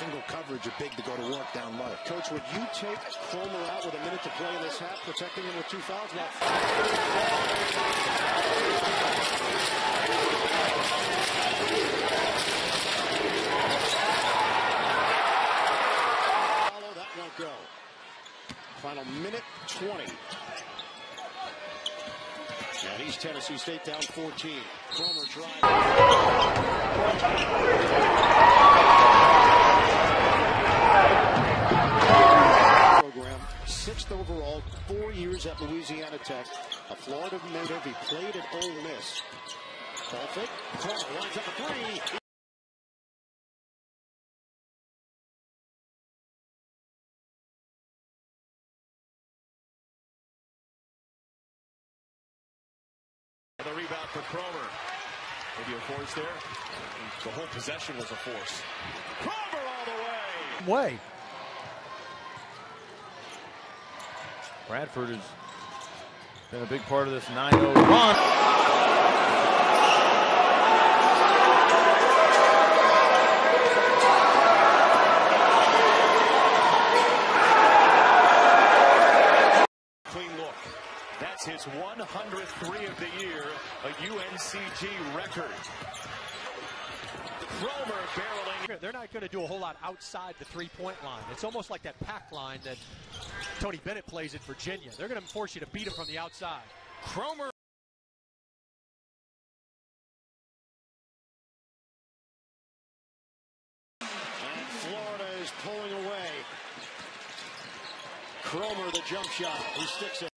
single coverage are big to go to work down low. Coach, would you take Cromer out with a minute to play in this half, protecting him with two fouls? Now, that won't go. Final minute 20. And he's Tennessee State down 14. Cromer trying. Years at Louisiana Tech, a Florida native. He played at Ole Miss. Ball fake. Cromer lines up a three. The rebound for Cromer. Maybe a force there. The whole possession was a force. Cromer all the way. way. Bradford has been a big part of this 9-0 run. Clean look. That's his 100th three of the year, a UNCG record. They're not going to do a whole lot outside the three-point line. It's almost like that pack line that Tony Bennett plays at Virginia. They're going to force you to beat them from the outside. Cromer. And Florida is pulling away. Cromer, the jump shot. He sticks it.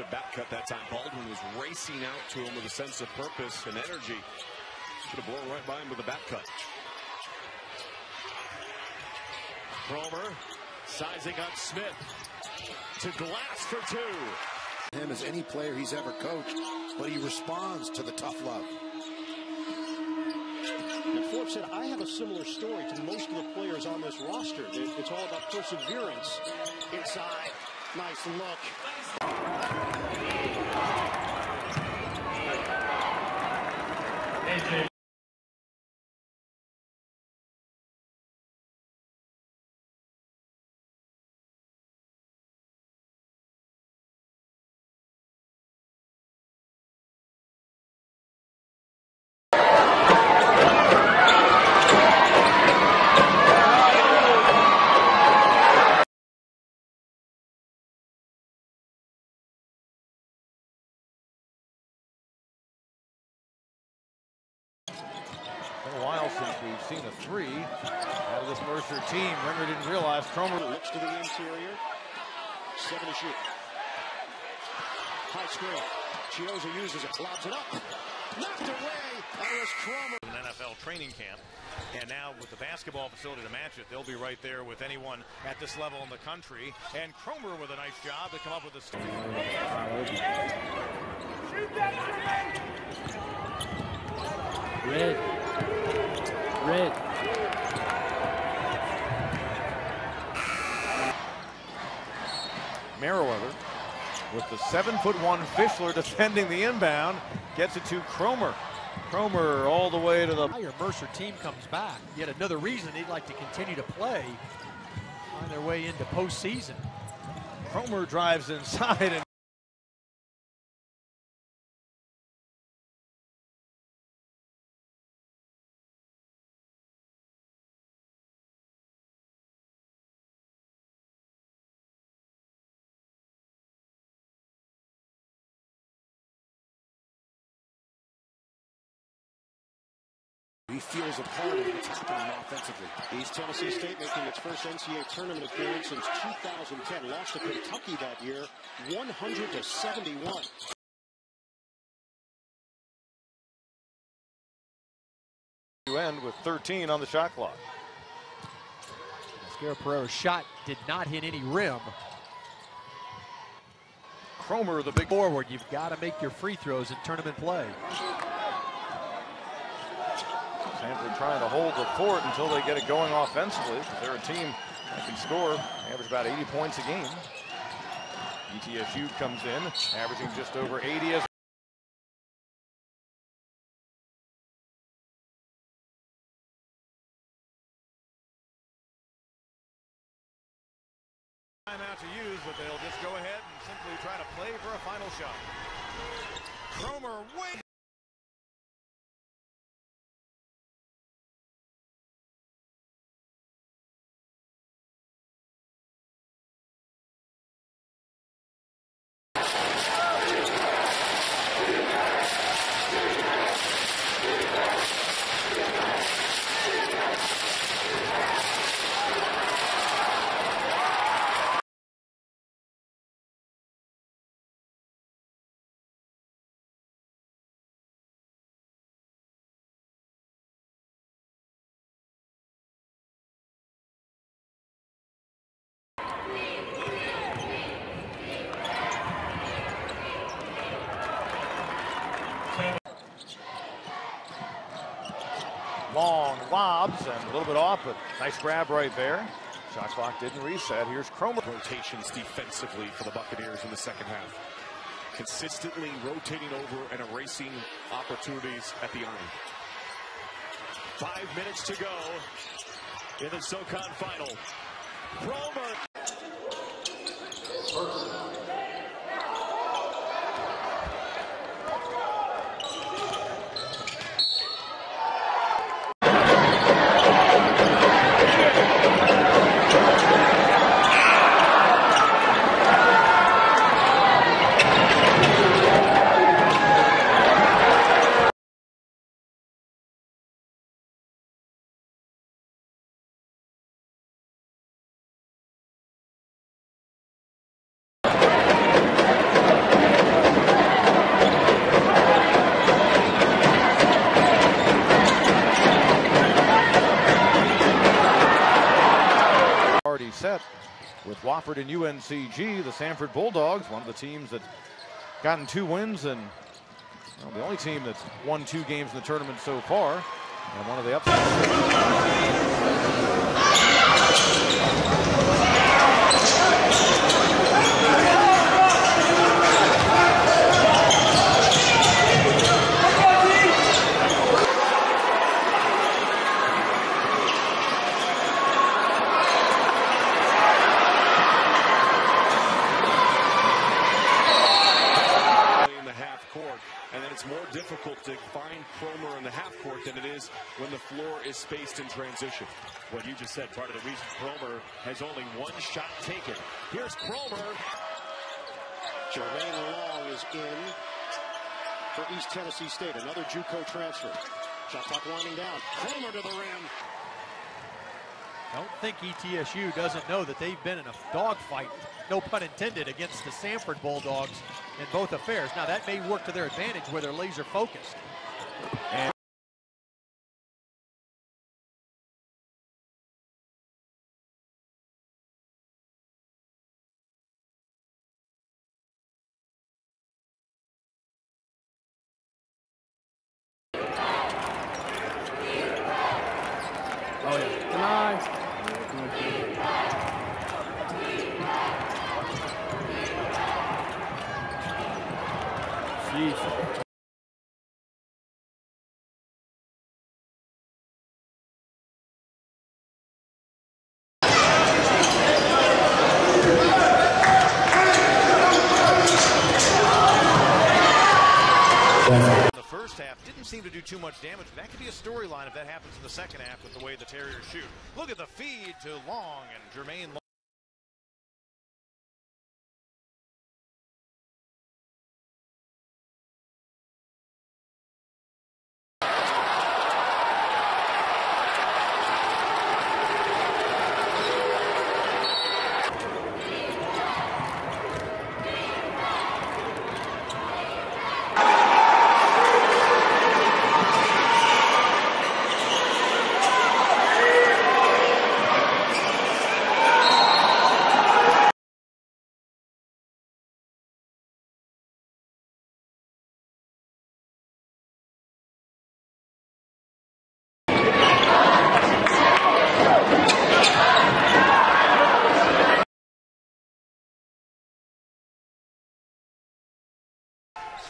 The back cut that time. Baldwin was racing out to him with a sense of purpose and energy. Should have blown right by him with a back cut. Cromer sizing up Smith to glass for two. Him as any player he's ever coached, but he responds to the tough love. And Forbes said, I have a similar story to most of the players on this roster. It's all about perseverance. Inside. Nice look. Been this team. Ringer didn't realize Cromer Looks to the interior. Seven to shoot. High screen. Chioza uses it. Lobs it up. Knocked away. That was Cromer. an NFL training camp. And now with the basketball facility to match it, they'll be right there with anyone at this level in the country. And Cromer with a nice job to come up with a story. Red. Red. Merriweather with the seven foot one Fischler defending the inbound gets it to Cromer. Cromer all the way to the Your Mercer team comes back. Yet another reason they'd like to continue to play on their way into postseason. Cromer drives inside and He feels a part of what's happening offensively. East Tennessee State making its first NCAA tournament appearance since 2010. Lost to Kentucky that year, 100 to 71. you end with 13 on the shot clock. Mosquera-Perea's shot did not hit any rim. Cromer, the big forward, you've got to make your free throws in tournament play. Samford trying to hold the fort until they get it going offensively. They're a team that can score, average about 80 points a game. ETSU comes in, averaging just over 80 as Timeout to use, but they'll just go ahead and simply try to play for a final shot. Cromer way. long lobs and a little bit off, but nice grab right there. Shot clock didn't reset. Here's Cromer. Rotations defensively for the Buccaneers in the second half. Consistently rotating over and erasing opportunities at the iron. Five minutes to go in the SoCon final. Cromer. With Wofford and UNCG, the Samford Bulldogs, one of the teams that's gotten two wins and well, the only team that's won two games in the tournament so far. And one of the upsets. in the half court, and then it's more difficult to find Cromer in the half court than it is when the floor is spaced in transition. What you just said, part of the reason Cromer has only one shot taken. Here's Cromer. Jermaine Long is in for East Tennessee State. Another JUCO transfer. Shot clock winding down. Cromer to the rim. Don't think ETSU doesn't know that they've been in a dogfight, no pun intended, against the Samford Bulldogs in both affairs. Now, that may work to their advantage where they're laser focused. Oh yeah. Nice. Jeez. The first half didn't seem to do too much damage. That could be a storyline if that happens in the second half with the way the Terriers shoot. Look at the feed to Long and Jermaine Long.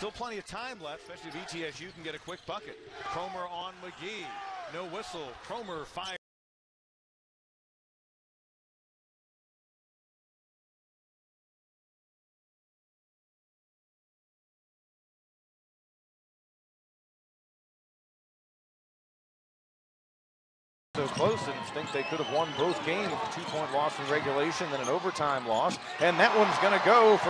Still plenty of time left, especially if ETSU can get a quick bucket. Cromer on McGee. No whistle. Cromer fires. so close and think they could have won both games. Two point loss in regulation, then an overtime loss. And that one's going to go for